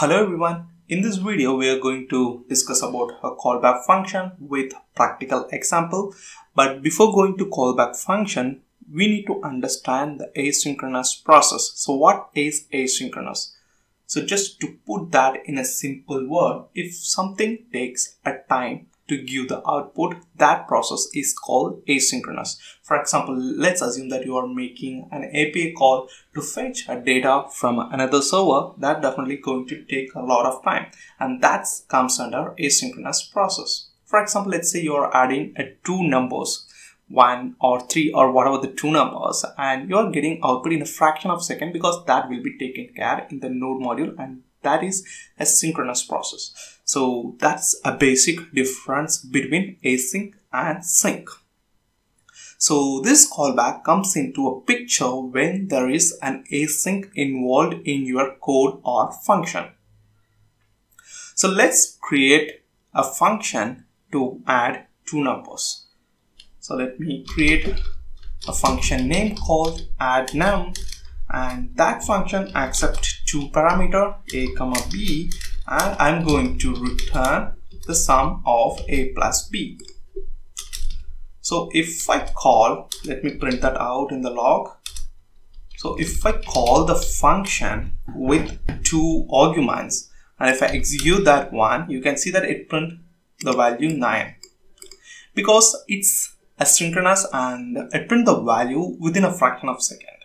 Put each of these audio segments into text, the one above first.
Hello everyone. In this video, we are going to discuss about a callback function with practical example. But before going to callback function, we need to understand the asynchronous process. So what is asynchronous? So just to put that in a simple word, if something takes a time to give the output, that process is called asynchronous. For example, let's assume that you are making an API call to fetch a data from another server. That definitely going to take a lot of time and that comes under asynchronous process. For example, let's say you're adding a two numbers one or three or whatever the two numbers and you're getting output in a fraction of a second because that will be taken care in the node module and that is a synchronous process. So that's a basic difference between async and sync. So this callback comes into a picture when there is an async involved in your code or function. So let's create a function to add two numbers. So let me create a function name called add num and that function accept two parameter a comma b and I'm going to return the sum of a plus b. So if I call, let me print that out in the log. So if I call the function with two arguments and if I execute that one, you can see that it print the value 9 because it's asynchronous and it print the value within a fraction of a second.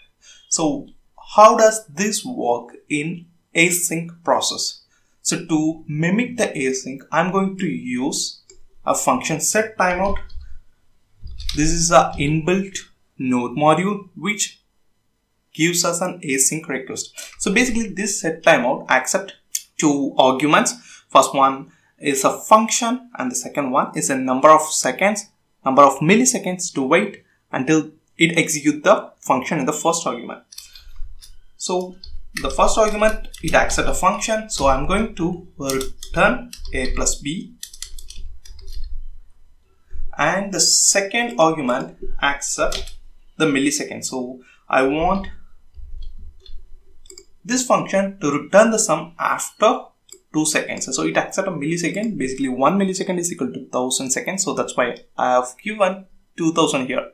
So how does this work in async process? So to mimic the async, I'm going to use a function set timeout. This is a inbuilt node module which gives us an async request. So basically this set timeout accept two arguments. First one is a function and the second one is a number of seconds, number of milliseconds to wait until it execute the function in the first argument. So the first argument, it accepts a function. So I'm going to return a plus b. And the second argument accept the millisecond. So I want this function to return the sum after 2 seconds. So it accepts a millisecond. Basically 1 millisecond is equal to 1000 seconds. So that's why I have given 2000 here.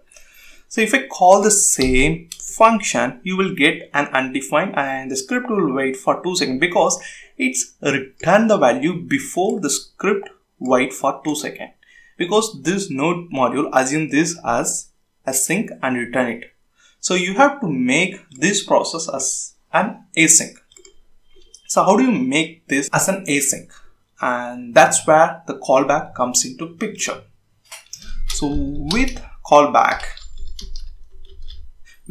So if I call the same function, you will get an undefined and the script will wait for 2 seconds because it's return the value before the script wait for 2 seconds. Because this node module assume this as async and return it. So you have to make this process as an async. So how do you make this as an async? And that's where the callback comes into picture. So with callback,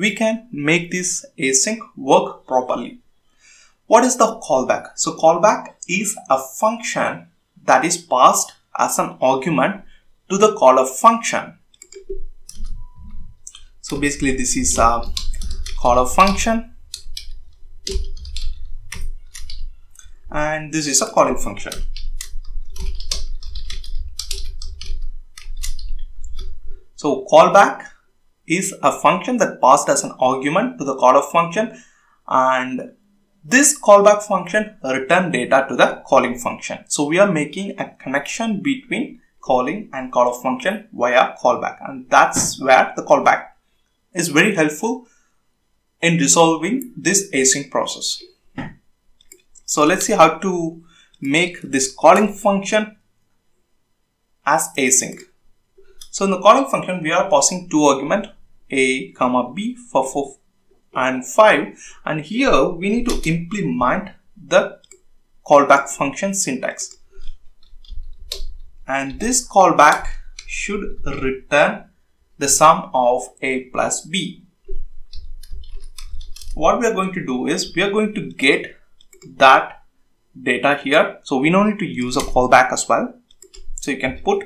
we can make this async work properly. What is the callback? So callback is a function that is passed as an argument to the caller function. So basically this is a caller function and this is a calling function. So callback is a function that passed as an argument to the caller function and this callback function return data to the calling function. So we are making a connection between calling and caller function via callback and that's where the callback is very helpful in resolving this async process. So let's see how to make this calling function as async. So in the calling function, we are passing two argument a comma b for 4 and 5 and here we need to implement the callback function syntax. And this callback should return the sum of a plus b. What we are going to do is we are going to get that data here. So we don't need to use a callback as well. So you can put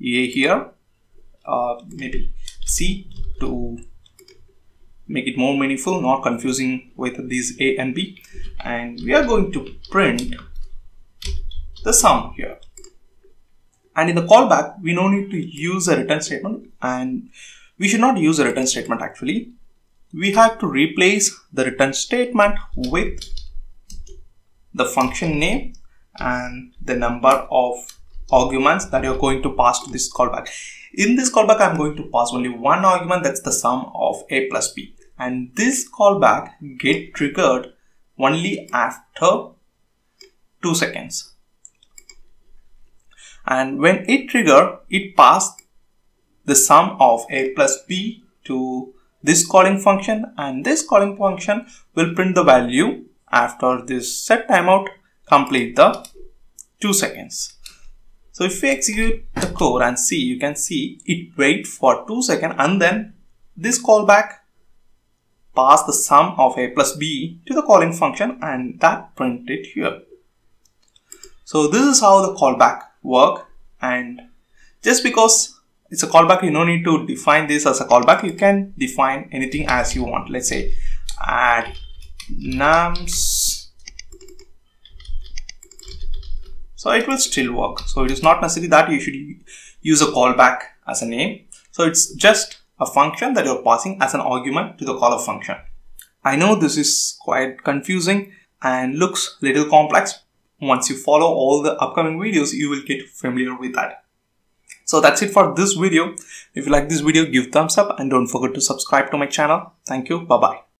a here uh, maybe c to make it more meaningful, not confusing with these A and B. And we are going to print the sum here. And in the callback, we no need to use a return statement and we should not use a return statement actually. We have to replace the return statement with the function name and the number of arguments that you're going to pass to this callback. In this callback, I'm going to pass only one argument that's the sum of a plus b. And this callback get triggered only after 2 seconds. And when it trigger, it passed the sum of a plus b to this calling function and this calling function will print the value after this set timeout complete the 2 seconds. So if we execute the code and see, you can see it wait for 2 seconds and then this callback pass the sum of a plus b to the calling function and that print it here. So this is how the callback work and just because it's a callback you no need to define this as a callback you can define anything as you want let's say add nums so it will still work. So it is not necessary that you should use a callback as a name. So it's just a function that you're passing as an argument to the caller function. I know this is quite confusing and looks little complex. Once you follow all the upcoming videos you will get familiar with that. So that's it for this video. If you like this video give thumbs up and don't forget to subscribe to my channel. Thank you. Bye bye